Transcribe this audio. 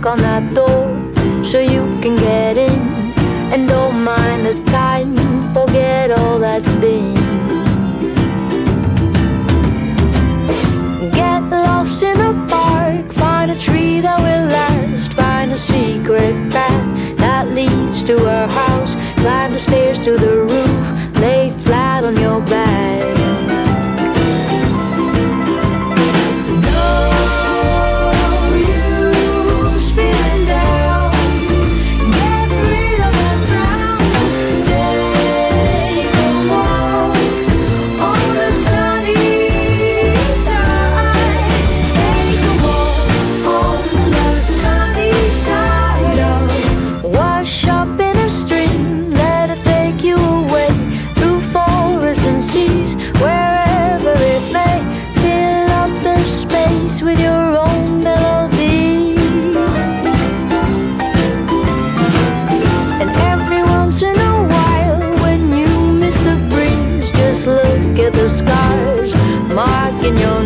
knock on that door so you can get in. And don't mind the time, forget all that's been. Get lost in the park, find a tree that will last, find a secret path that leads to our house, climb the stairs to the roof. Space with your own melody. And every once in a while, when you miss the breeze, just look at the scars marking your